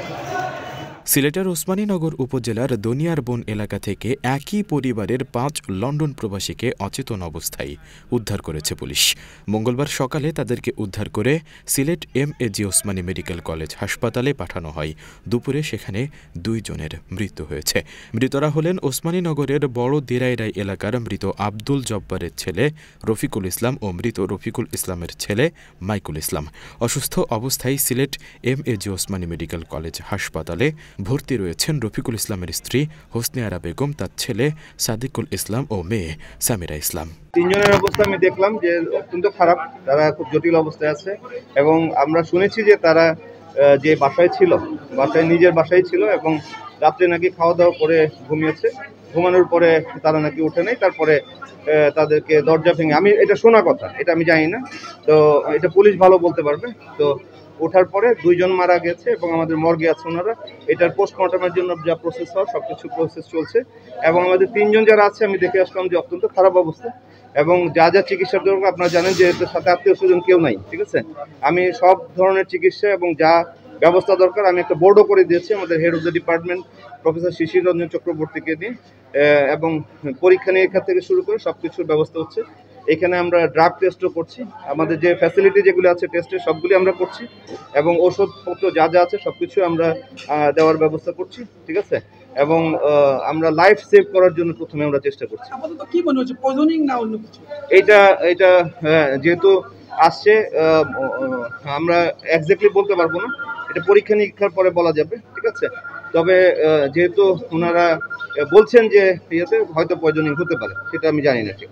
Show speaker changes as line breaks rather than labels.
Amen. সিলেটের ওসমানীনগর উপজেলার দনিয়ারবন এলাকা থেকে একই পরিবারের পাঁচ লন্ডন প্রবাসীকে অচেতন অবস্থায় উদ্ধার করেছে পুলিশ। মঙ্গলবার সকালে তাদেরকে উদ্ধার করে Sylhet M A G Osmani medical college হাসপাতালে পাঠানো হয়। দুপুরে সেখানে দুইজনের মৃত্যু হয়েছে। মৃতরা হলেন ওসমানীনগরের বড় দিরাইরাই এলাকার মৃত আব্দুল জব্বারের ছেলে রফিকুল ইসলাম ও মৃত রফিকুল ইসলামের ছেলে মাইকুল ইসলাম। অসুস্থ অবস্থায় Sylhet M A G Osmani medical college হাসপাতালে ভর্তি রয়েছেন রফিকুল ইসলামের স্ত্রী হোসনে আরা বেগম, তার ছেলে সাদিকুল ইসলাম ও মেয়ে সামিরা ইসলাম।
তিনজনের অবস্থা আমি দেখলাম যে অত্যন্ত খারাপ, তারা খুব জটিল অবস্থায় আছে এবং আমরা শুনেছি যে তারা যে বাসায় ছিল, বাসায় নিজের বাসায় ছিল এবং রাত্রে নাকি খাওয়া দাওয়া করে ঘুমিয়েছে। ঘুমানোর পরে তারা নাকি উঠে নেই, তারপরে তাদেরকে দরজা ভেঙে আমি এটা শোনা কথা, এটা আমি জানি না। তো এটা পুলিশ ভালো বলতে পারবে? তো ওঠার পরে দুইজন মারা গেছে এবং আমাদের মর্গে আছে ওনারা। এটার পোস্টমর্টমের জন্য যা প্রসেস হয় সব কিছু প্রসেস চলছে। এবং আমাদের তিনজন যারা আছে আমি দেখে আসলাম যে অত্যন্ত খারাপ অবস্থা। এবং যা যা চিকিৎসার দরকার আপনারা জানেন যে এদের সাথে আত্মীয় স্বজন কেউ নাই ঠিক আছে? আমি সব ধরনের চিকিৎসা এবং যা ব্যবস্থা দরকার আমি একটা বোর্ডও করে দিয়েছি আমাদের head of the department professor Shishir Ranjan চক্রবর্তীকে আহ, এবং পরীক্ষা নিরীক্ষা থেকে শুরু করে সব কিছুর ব্যবস্থা হচ্ছে। এখানে আমরা ড্রাগ টেস্টও করছি। আমাদের যে ফ্যাসিলিটি যেগুলো আছে টেস্টের সবগুলি আমরা করছি এবং ওষুধপত্র যা যা আছে সব কিছু আমরা দেওয়ার ব্যবস্থা করছি ঠিক আছে? এবং আমরা লাইফ সেভ করার জন্য প্রথমে আমরা চেষ্টা করছি।
কি মনে হচ্ছে পয়জনিং না অন্য কিছু?
এইটা এটা হ্যাঁ, যেহেতু আসছে আমরা এক্স্যাক্টলি বলতে পারব না। এটা পরীক্ষা নিরীক্ষার পরে বলা যাবে ঠিক আছে? তবে যেহেতু ওনারা বলছেন যে ইয়েতে হয়তো পয়জনিং হতে পারে সেটা আমি জানি না ঠিক।